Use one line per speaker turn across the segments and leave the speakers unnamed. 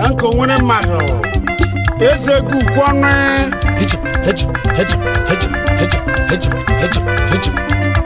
Uncle Winnie Madro. Is a good one. Hitch him, hitch him, hitch him, hitch hitch hitch hitch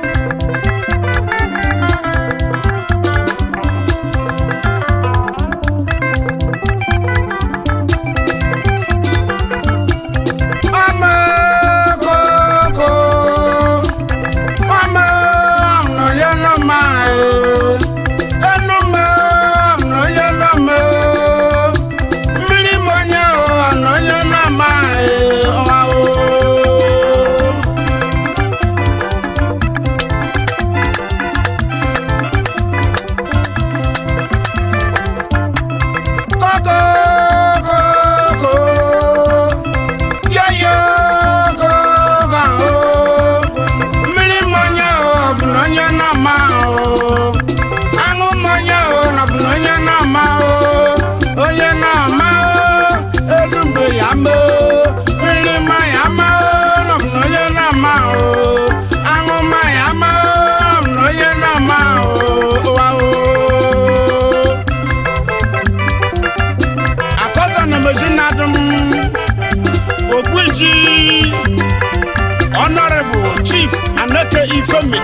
make e family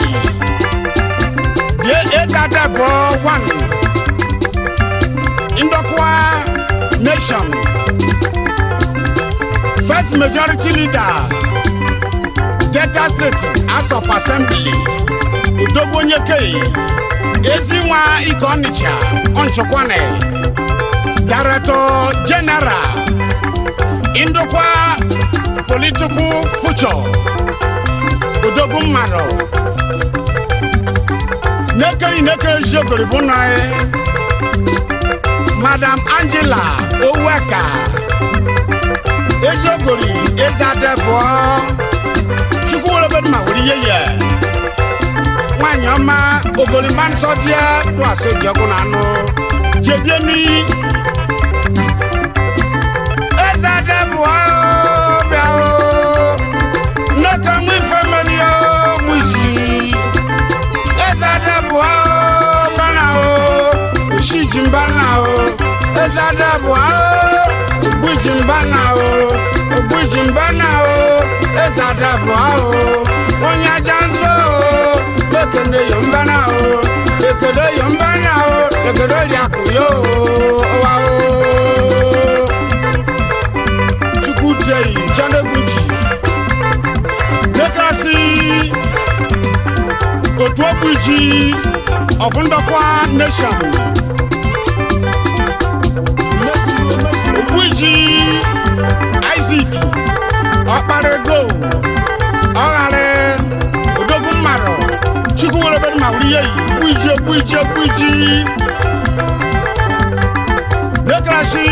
die ezada bụ one ndokwa nation first majority leader delta state as of assembly dogonye nyekei ezinwa ike ọnịcha ọnchụkwane director general ndokwa political future dogbu mmadụ n'ekeghị n'ekeghị eziogori bụ nọ madam angela oweka eziogori ezadebụọ chukwuwerobeduma were ihe ye nwaanyị ọma ogolima nsọ dị tụasị jiọgụ na anụ jebie n'iyi ezadebụọ bịa mbana o ezada bụ ahụ ogbuji mbana o ogbuji mbana o ezada bụ ahụ onye aja nso o ekene yo mbana o ekene yo mbana o ekene ri akụ otu ogbuji ọfụndọkwa nation Ọlábánjí Isaac Ọparego Ọ̀hàrẹ Odogun Marọ Chukwuwolobe Mawuriye Kwije Kwije Kwiji Nekirashi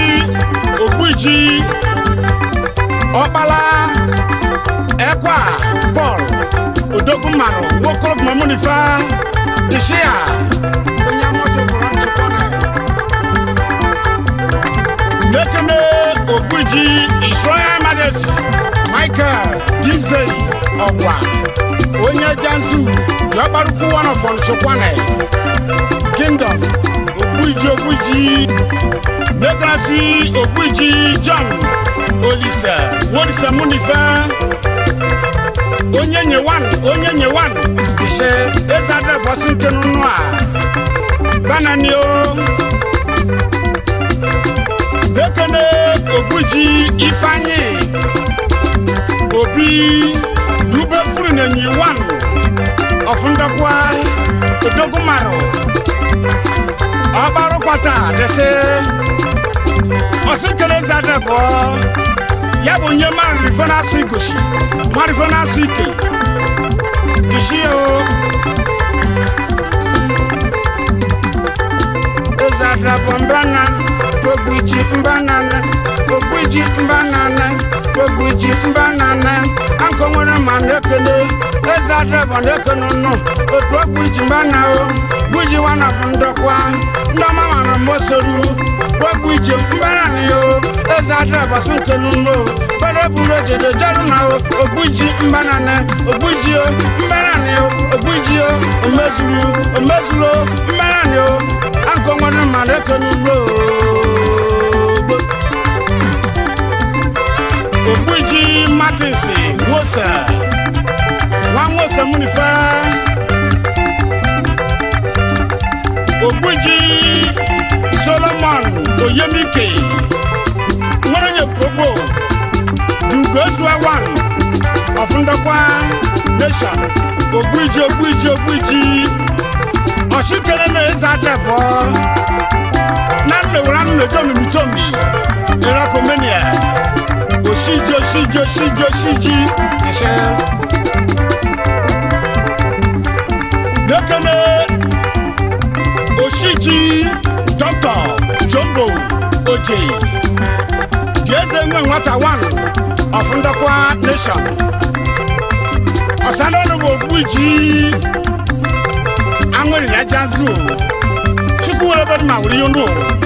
Okwiji Ọ̀pálá Ẹ̀kwà Paul Odogun Marọ Nwokorogumamonifa Dishia Onye amọ̀jọ̀ bụrụ nchekwa na nekene okpiji israel mades michael jizei ọgwa onye janzu dị ọkparukwu one of nchukwane kingdom okpiji okpiji nekanasi okpiji john olise wolise munife onye nyewan onye nyewan ise ezadebọsi nke nunu a banani ekene ogbuji ifeanyi obi dube furu nenyi wan ọfụndakwa odogumarụ ọgbarụkwata dịsị ọsịkelezadebụọ ya bụ nye marifenasụ igosi marifenasụ ike dịsị o ezadebụ mbana ogbuji mbanana ogbuji mbanana ogbuji mbanana ankọ nwere ma na-ekele eze adreba na-ekele nnu otu ogbuji mbana o gbuji wanafụ ndọkwa ndọma mara mmosoru ogbuji mbanana yo eze adreba sụ nkele nnu bere buru ojedo jeru na ogbuji mbanana ogbuji mbanana ogbuji omezuru omezuru mbanana ankọ nwere ma na-ekele nnu Obuji Martins Nwosa Nwa Nwosa Munifa Obuji Solomon Oyemike Nwaronye Probo Dugozua One Ọ̀fúndọ́gba Nation Obuji Obuji Obuji Ọ̀ṣìkẹrẹ náà ẹ̀zá dẹ̀bọ̀ Nánú ìwúránú lójó mi lùtọ́ mi síjó síjó síjó síjí. Nekene Oshiji Dr. Jumbo Oje Jeze nwe nwata wan ọfụndakwa nation ọsanọnụ bụ ogbu ji anwụrị ya jazuo chukwu were bedụ na wuri yondu ụwa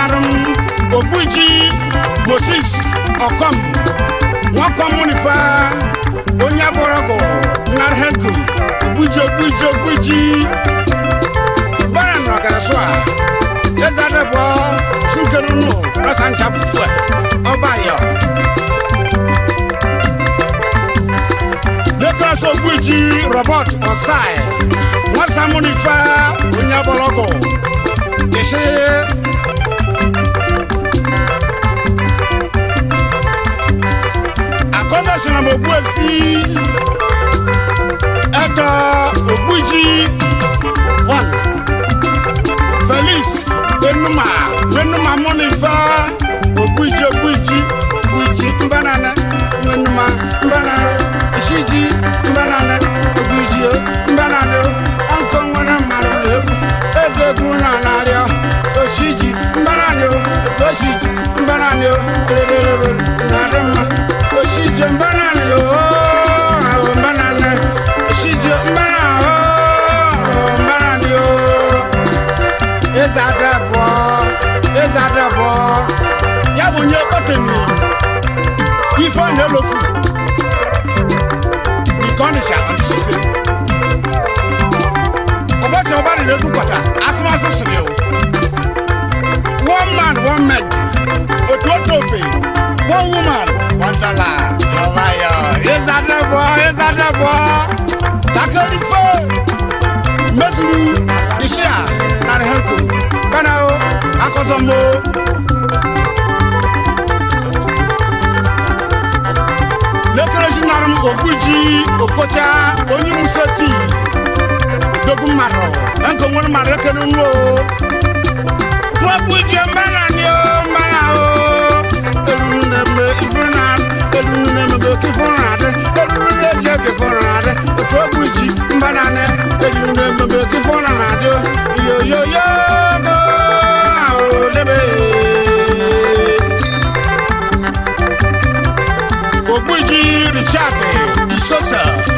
narum obuji gosis ọkọm wọn kọ mu nifa onye abọrọgọ narhego obuji obuji obuji bara na ọgara so a ezadebọ sunkere nu rasa nchapufu ọbayọ lekọrọsọ obuji robert ọsai wọn samu nifa onye abọrọgọ ogbuefi eka enuma felix wenuma wenuma munifa ogbuji ogbuji ogbuji mbanana wenuma mbanana ishiji mbanana ogbuji oh, mbanana oh. ankọ nwere mmanụ oh. egwu ego egwu na narịa oshiji mbanana oshiji mbanana na-adị mma shije mbanani lo awo mbanani shije mbanani o mbanani o ezadabo ezadabo ya bụ nye kpọtemi ife ọ na-elofu nke ọnịcha ọnịchise ụbọchị ọgbara na kwata asụmasụ sịrị o one man one man otu otu ofe one woman one dollar. Bàbá yọ. Ìsàdẹ̀bọ̀ Ìsàdẹ̀bọ̀ takẹ́rì fẹ́ mẹ́sùlù iṣẹ́ à nàrí hẹ́kù bẹ́ẹ̀ o akọ́sọ̀mọ́. Lẹ́kẹ̀rẹ́sì nàrí ògùjì òkòchá onímùsọ̀tì dogun marọ ẹnkọ wọn marọ kẹnu nù o. Tuwabu mbana ni mbana o me kifunat kedune me go kifunat kedune je kifunat to kuji mbanane kedune me go kifunat yo yo yo go debe obuji richard isosa eh,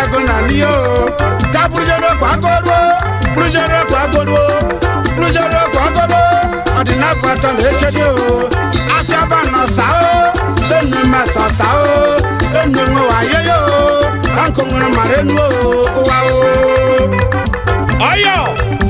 dragona ni o ta burujodo kwa godo burujodo kwa godo burujodo kwa godo adina kwa ta le chedi o afia ba sa o enu ma sa sa o enu mo wa ye yo anko ngona mare nu o wa o oyo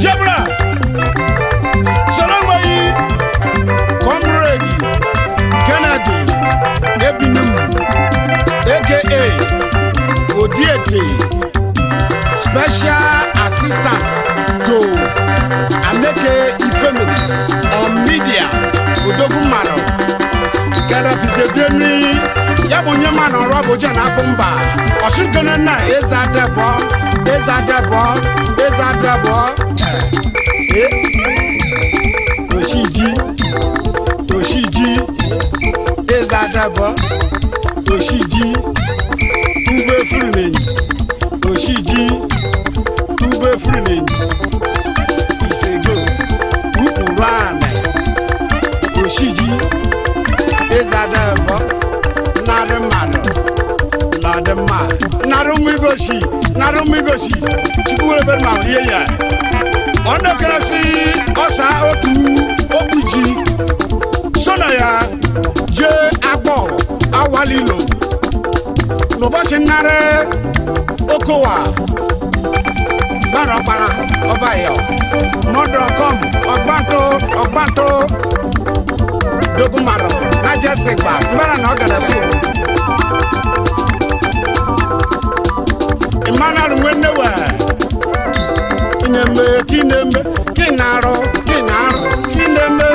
Dangote special assistant to Aneke ifemi on media Odogwu Maro Gareth Ijebiemi ya bụ onye ma na ọrụ ọbụ John Akpụmba ọchịgone na eze adebọ eze adebọ eze adebọ toshiji eh, eh. toshiji eze adebọ toshiji furinenyi oshiji ube furinenyi isego ukpurana oshiji ezadebo narị mmadụ ladị mma ya kowa gbàrànpara ọba ẹ̀yọ̀ mọ́dọ̀kọ́m ọgbàntó ọgbàntó dogunmarọ lájẹsẹgbà mbàrà nà ọgàdà sùn. emmanuel nwennewa nyembe kinembe kinaro kinaro kinembe.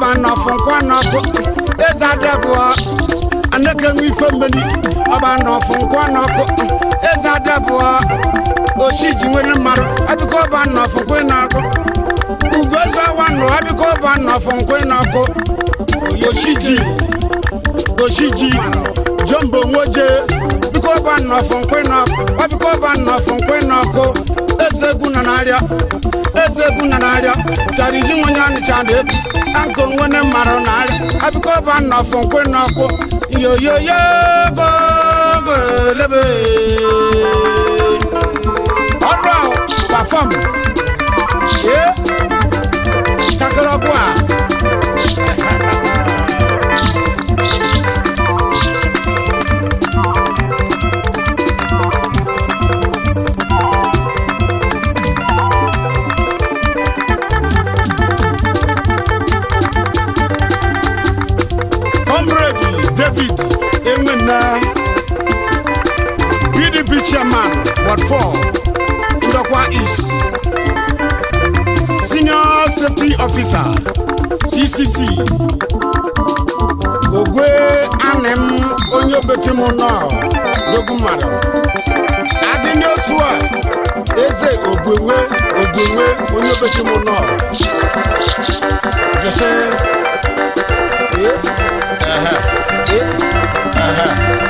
ọbanọfụ nkwanọkụ eze adịbụ anakenwe ife mgbeni ọbanọfụ nkwanọkụ eze adịbụ oshi ji nwere mmadụ abịkọ ọbanọfụ nkwenọkụ ugoza wanụ abịkọ ọbanọfụ nkwenọkụ yoshiji oshiji jombo nwoje bikọ ọbanọfụ nkwenọkụ ọbịkọ ọbanọfụ nkwenọkụ ezegwu na narịa ezegwu na narịa ụtara iji nwunye anịcha na ebu anka onwene mara narịa abịkọ ba nna ọfọ nkwe na ọkpụ yoyoyogo ọfịsa CCC ogwe anị m onye obechi m nọ n'ogwu mmadụ adị n'osu a eze obuwe obuwe onye obechi m nọ jose ee ehe ehe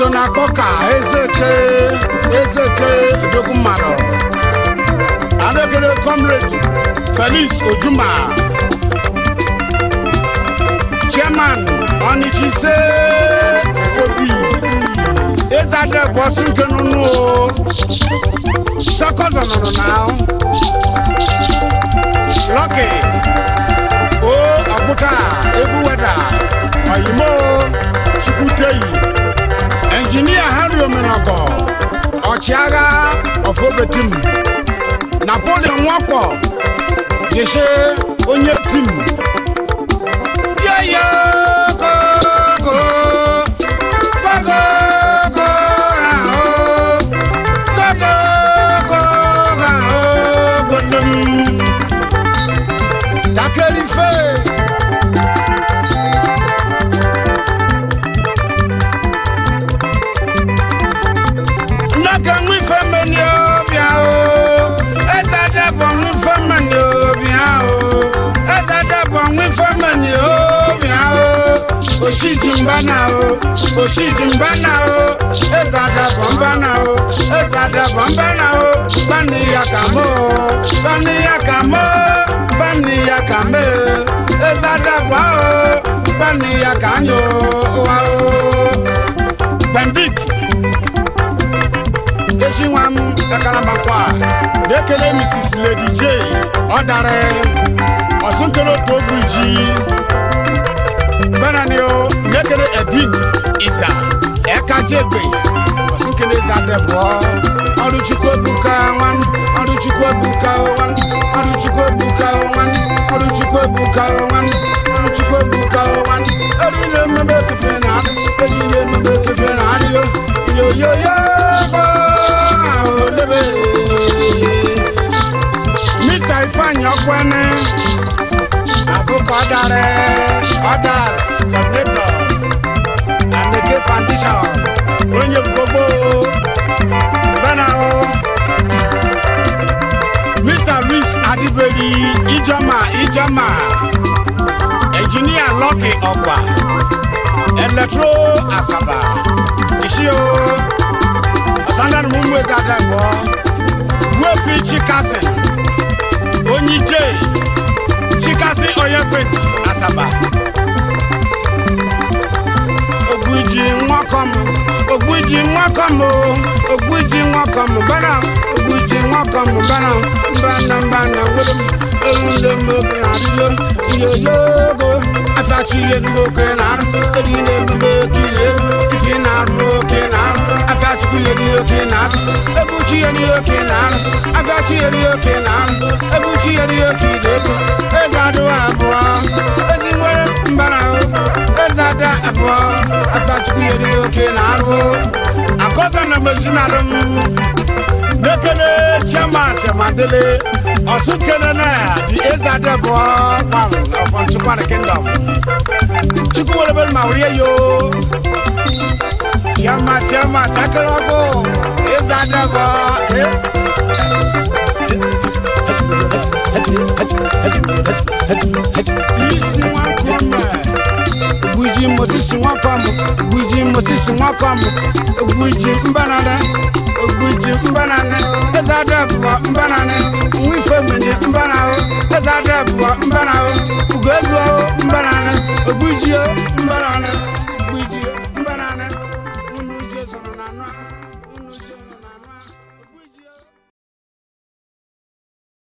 obodo na-akpọ ka Ezeke Ezeke Dogummaro Adekere comrade Felix Ojuma chairman Onichise Fobi Ezadegbosuke Nunuo sọkọzọ nnụnụ. na Lucky O Ogbuka Egbuweda Oyimo Chukwuteyi injinia henry omenọkọ of Obetim, napoleon nwakpọ jese onye tim yeah, yeah. oshiji mbana o oshiji mbana o eze ada bụ mbana o eze ada bụ mbana o bani ya ka mo bani ya ka mo bani ya ka me eze ada bụ o bani ya ka anyị wa o bendik eji nwa m akalambakwa na-ekele mrs lady j ọ dara ọsụ nkele otu ogwu ji bẹ́ẹ̀ni o mekere edwin isa ẹ̀ka jẹ́gbẹ̀ ọ̀sùnkele zadẹ̀bọ̀ ọdúnchukwu na Abuko Adare, others, coordinator, Aneke Foundation, Onye Gobo, Benao, Mr. Adibeli, Ijoma, Ijoma, Engineer Lucky Ogba, Electro Asaba, Ishio, Asandan Mumweza Dagbo, Wefi Chikasen, Onye J, chikasị onye asaba ogbuji nwakọm ogbuji nwakọm ogbuji ogbuji nwakọm gbara mbana mbana nwere olundo mmoke na-adịlo na-arụsị chukwu oke na anụ ebuchi ihe oke na anụ oke na anụ ebuchi oke ide ego eze abụọ ezi nwere mbara eze ada abụọ abịachukwu ya oke na anụ akɔfɛ na mɛsina dum ne kele tiɛma tiɛma dele ɔsu kele nɛ di eza de bɔ kpam ɔfɔn tukpa de kingdom tuku wele bɛ ma yo tiɛma tiɛma dakele ɔgbɔ eza de bɔ. osisi nwakom egwuji mbanane egwuji mbanane eze adabụwa mbanane nwa ifemini mbanahụ eze adabụwa mbanahụ ugoezuo mbanane egwujio mbanane